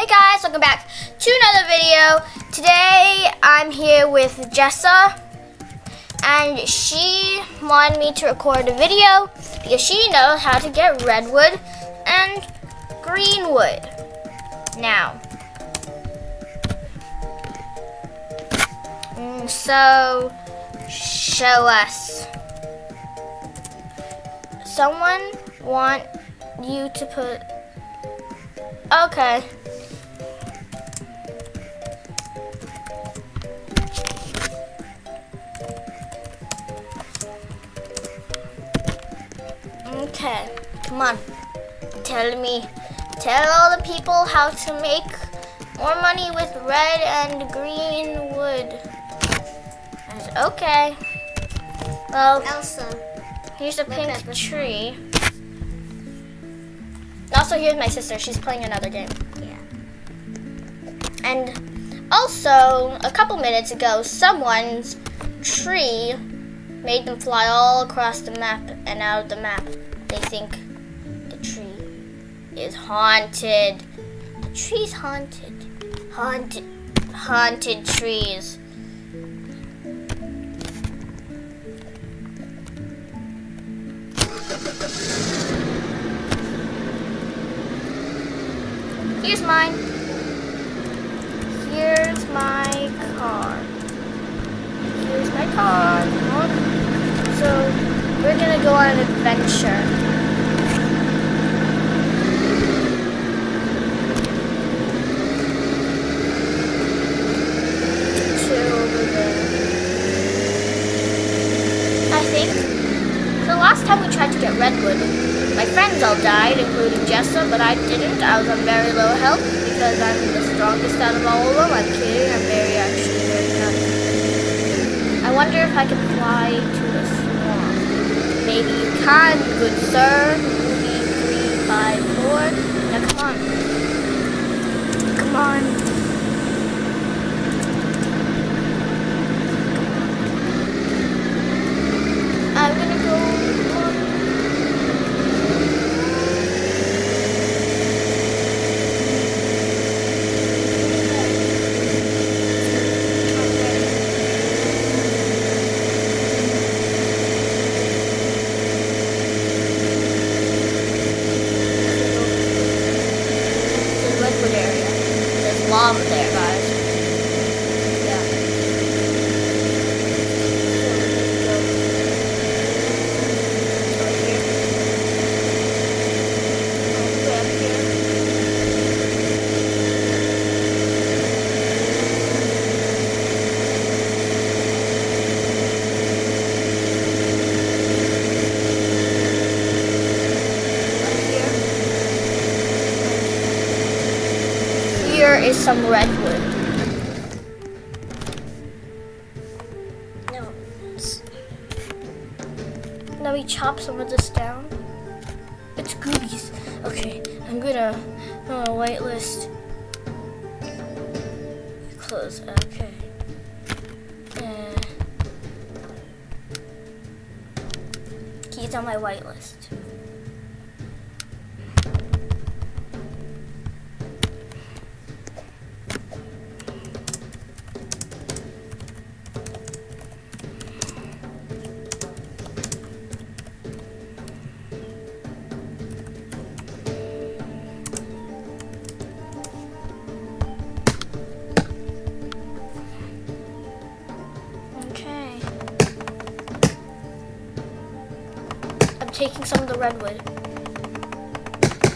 Hey guys, welcome back to another video. Today I'm here with Jessa and she wanted me to record a video because she knows how to get redwood and greenwood. Now, mm, so show us. Someone want you to put Okay. Okay, come on. Tell me, tell all the people how to make more money with red and green wood. Okay. Well, Elsa. here's a pink tree. Also, here's my sister. She's playing another game. Yeah. And also, a couple minutes ago, someone's tree made them fly all across the map and out of the map. They think the tree is haunted. The tree's haunted. Haunted. Haunted trees. Here's mine. Here's my car. Here's my car. We're gonna go on an adventure. To over there. I think the last time we tried to get redwood, my friends all died, including Jessa, but I didn't. I was on very low health because I'm the strongest out of all of them. I'm kidding. I'm very, actually, very happy. I wonder if I can fly. You can, good sir. Five, four. Now come on. Come on. I'm gonna go on the Redwood area. There's lava there, guys. Yeah. Over here. Oh, way up here. Up here. Here is some redwood. No. Now we chop some of this down. It's goodies. Okay, I'm gonna uh, whitelist. Close. Okay. Uh, he's on my whitelist. Some of the redwood.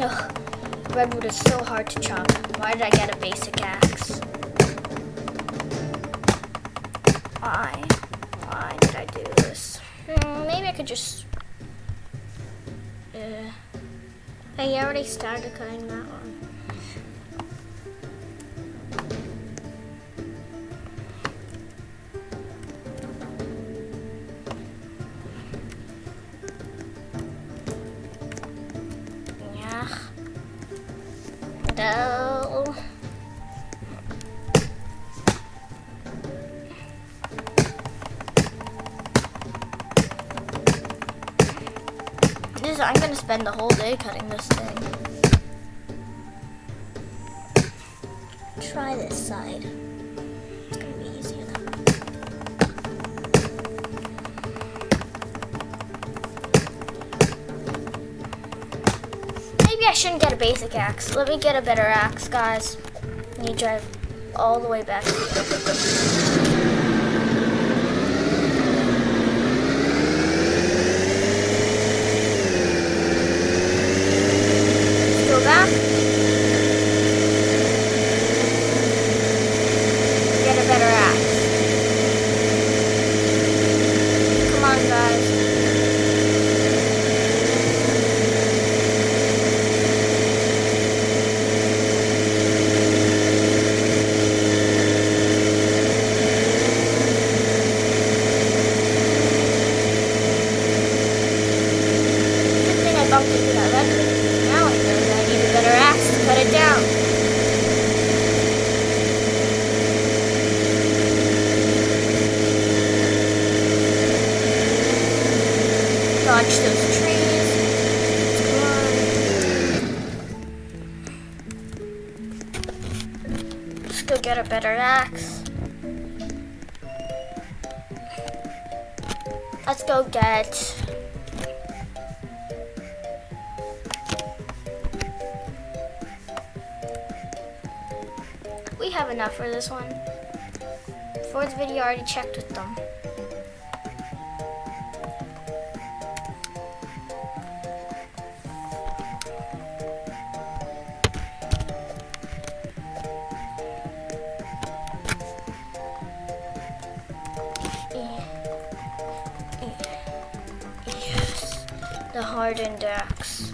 Ugh, redwood is so hard to chop. Why did I get a basic axe? Why? Why did I do this? Hmm, maybe I could just. Uh, I already started cutting that one. This I'm gonna spend the whole day cutting this thing. try this side. It's gonna be easier though. Maybe I shouldn't get a basic axe. Let me get a better axe, guys. You drive all the way back. Let's go back. Get a better axe. Come on, guys. Good thing I bumped Now I need a better axe to cut it down. Those trees. Let's go get a better axe. Let's go get have enough for this one. For the video, I already checked with them. Yes, the hardened axe.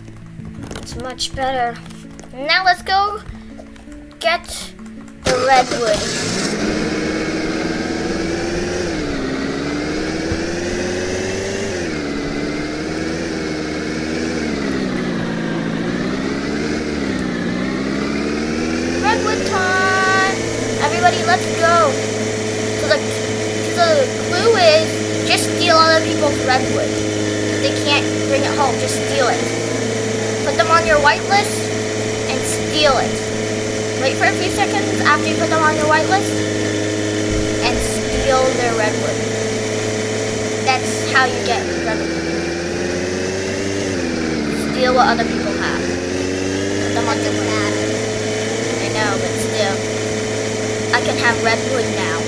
It's much better. Now let's go get redwood. Redwood time! Everybody, let's go. So the, the clue is just steal other people's redwood. If they can't bring it home, just steal it. Put them on your whitelist and steal it. Wait for a few seconds after you put them on your whitelist and steal their redwood. That's how you get redwood. Steal what other people have. Put them on. I know, but still. I can have redwood now.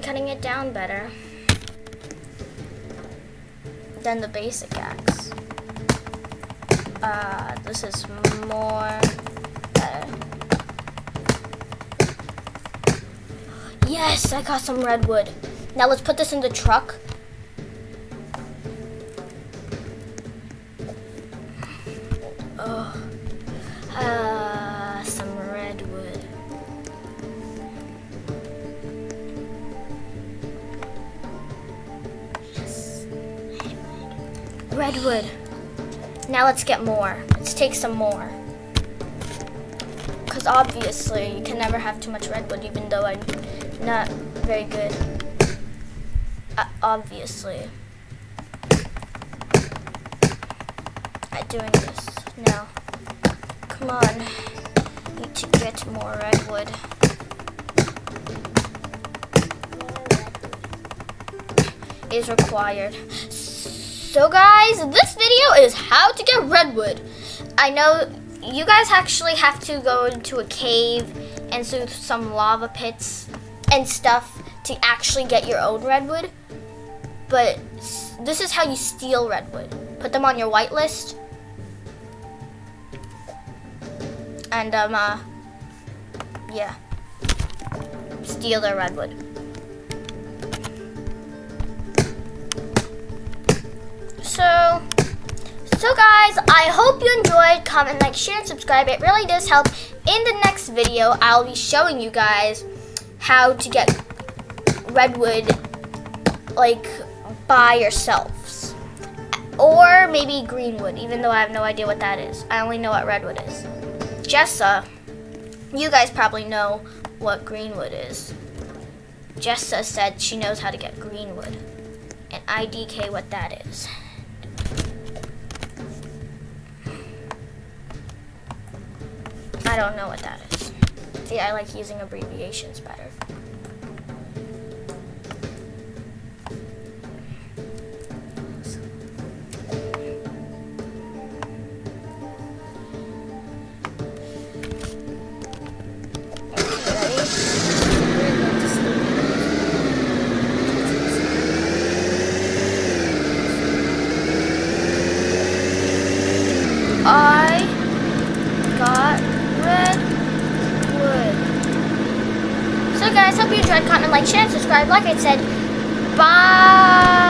Cutting it down better than the basic axe. Uh, this is more better. Yes, I got some redwood. Now let's put this in the truck. Redwood. Now let's get more. Let's take some more. Because obviously you can never have too much redwood even though I'm not very good. Uh, obviously. At doing this. Now. Come on. Need to get more redwood. Is required. So guys, this video is how to get redwood. I know you guys actually have to go into a cave and through some lava pits and stuff to actually get your own redwood. But this is how you steal redwood. Put them on your whitelist. And um uh yeah. Steal their redwood. So, so guys, I hope you enjoyed. Comment, like, share, and subscribe. It really does help. In the next video, I'll be showing you guys how to get redwood like by yourselves. Or maybe greenwood, even though I have no idea what that is. I only know what redwood is. Jessa, you guys probably know what greenwood is. Jessa said she knows how to get greenwood. And IDK what that is. I don't know what that is. See, I like using abbreviations better. Enjoyed. Comment, like, share, and subscribe. Like I said, bye.